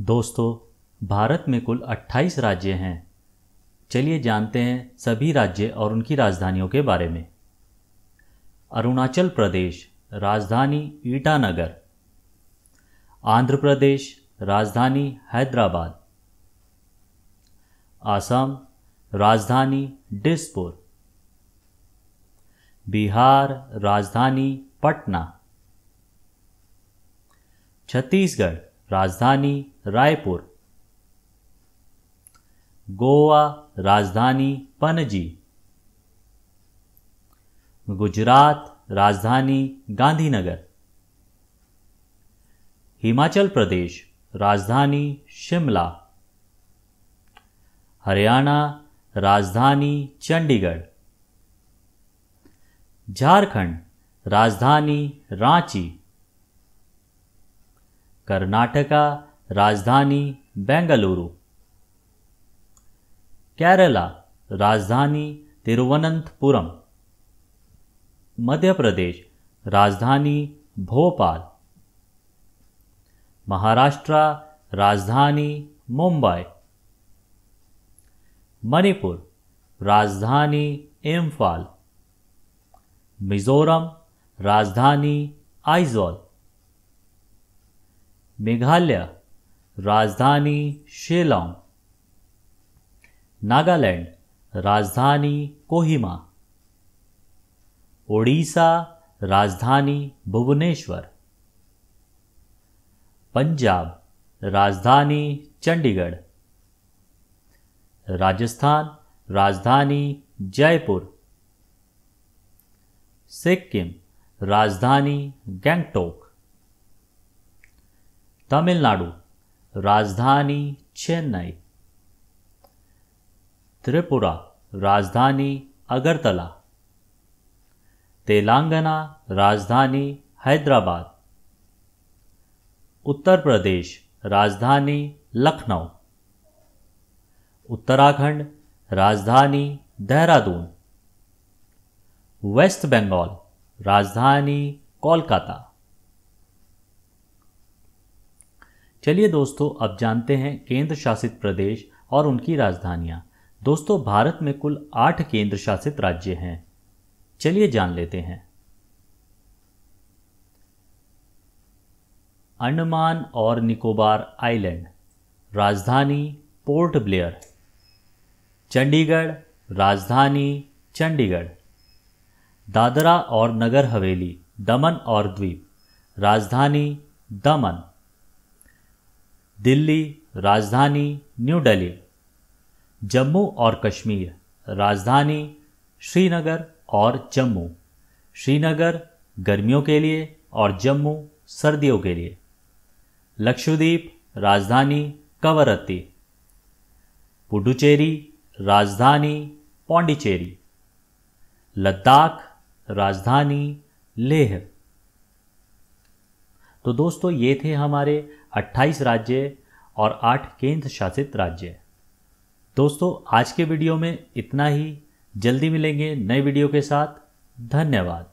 दोस्तों, भारत में कुल 28 राज्य हैं। चलिए जानते हैं सभी राज्य और उनकी राजधानियों के बारे में। अरुणाचल प्रदेश, राजधानी ईटानगर। आंध्र प्रदेश, राजधानी हैदराबाद। आसाम, राजधानी डिसपुर बिहार, राजधानी पटना। छत्तीसगढ़ राजधानी रायपुर। गोवा राजधानी पणजी। गुजरात राजधानी गांधीनगर। हिमाचल प्रदेश राजधानी शिमला। हरियाणा राजधानी चंडीगढ़। झारखंड राजधानी रांची। कर्नाटका, राजधानी बेंगलुरु। केरला, राजधानी तिरुवनंतपुरम। मध्य प्रदेश राजधानी भोपाल। महाराष्ट्र, राजधानी मुंबई। मणिपुर, राजधानी इम्फाल। मिजोरम, राजधानी आइजॉल। मेघालय, राजधानी शिलोंग। नागालैंड, राजधानी कोहिमा। ओडिशा, राजधानी भुवनेश्वर। पंजाब, राजधानी चंडीगढ़। राजस्थान, राजधानी जयपुर। सिक्किम, राजधानी गैंगटोक। तमिलनाडु, राजधानी चेन्नई। त्रिपुरा, राजधानी अगरतला। तेलंगाना, राजधानी हैदराबाद। उत्तर प्रदेश, राजधानी लखनऊ। उत्तराखंड, राजधानी देहरादून। वेस्ट बंगाल, राजधानी कोलकाता। चलिए दोस्तों, अब जानते हैं केंद्र शासित प्रदेश और उनकी राजधानियाँ। दोस्तों, भारत में कुल आठ केंद्र शासित राज्य हैं। चलिए जान लेते हैं। अंडमान और निकोबार आइलैंड, राजधानी पोर्ट ब्लेयर, चंडीगढ़, राजधानी चंडीगढ़, दादरा और नगर हवेली, दमन और द्वीप, राजधानी दमन। दिल्ली, राजधानी, न्यू दिल्ली जम्मू और कश्मीर, राजधानी, श्रीनगर और जम्मू, श्रीनगर गर्मियों के लिए और जम्मू सर्दियों के लिए, लक्षद्वीप, राजधानी, कवरत्ती, पुडुचेरी, राजधानी, पौंडीचेरी, लद्दाख, राजधानी, लेह। तो दोस्तों, ये थे हमारे 28 राज्य और 8 केंद्र शासित राज्य। दोस्तों, आज के वीडियो में इतना ही। जल्दी मिलेंगे नए वीडियो के साथ। धन्यवाद।